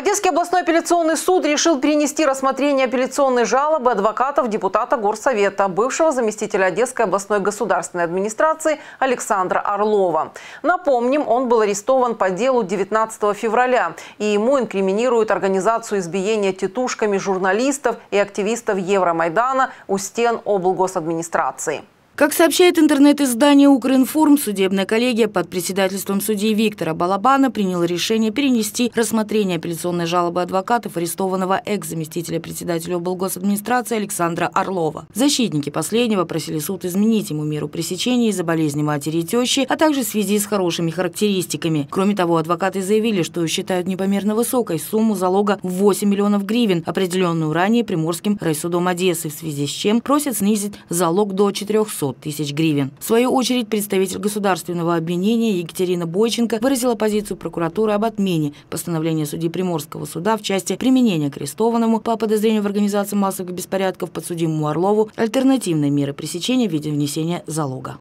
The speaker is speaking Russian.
Одесский областной апелляционный суд решил перенести рассмотрение апелляционной жалобы адвокатов депутата Горсовета, бывшего заместителя Одесской областной государственной администрации Александра Орлова. Напомним, он был арестован по делу 19 февраля, и ему инкриминируют организацию избиения тетушками журналистов и активистов Евромайдана у стен облгосадминистрации. Как сообщает интернет-издание «Укринформ», судебная коллегия под председательством судьи Виктора Балабана приняла решение перенести рассмотрение апелляционной жалобы адвокатов арестованного экс-заместителя председателя облгосадминистрации Александра Орлова. Защитники последнего просили суд изменить ему меру пресечения из-за болезни матери и тещи, а также в связи с хорошими характеристиками. Кроме того, адвокаты заявили, что считают непомерно высокой сумму залога в 8 миллионов гривен, определенную ранее Приморским райсудом Одессы, в связи с чем просят снизить залог до 400 500 тысяч гривен. В свою очередь, представитель государственного обвинения Екатерина Бойченко выразила позицию прокуратуры об отмене постановления судьи Приморского суда в части применения к арестованному по подозрению в организации массовых беспорядков подсудимому Орлову альтернативной меры пресечения в виде внесения залога.